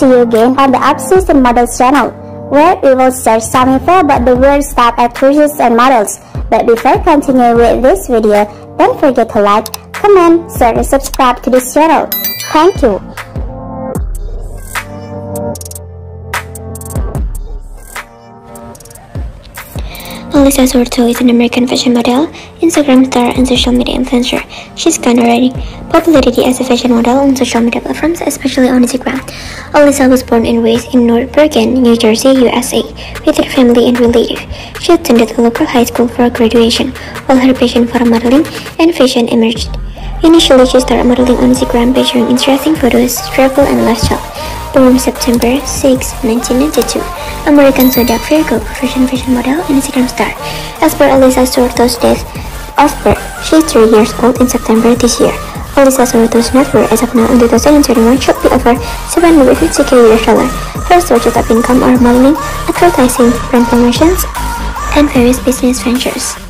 See you again on the Upsis and Models channel, where we will share some info about the weird stuff at and models. But before continuing with this video, don't forget to like, comment, share, and subscribe to this channel. Thank you. Alyssa Sorto is an American fashion model, Instagram star, and social media influencer. She's garnering popularity as a fashion model on social media platforms, especially on Instagram. Alyssa was born and raised in North Bergen, New Jersey, USA, with her family and relatives. She attended a local high school for graduation, while her passion for modeling and fashion emerged. Initially, she started modeling on Instagram sharing interesting photos, travel, and lifestyle. Born September 6, 1992, American Zodiac Virgo, professional fashion model, and Instagram star. As per Alyssa Sorto's date of birth, she is 3 years old in September this year. Alyssa Sorto's net worth as of now in 2021 should be over 750k US dollar. Her sources of income are modeling, advertising, brand promotions, and various business ventures.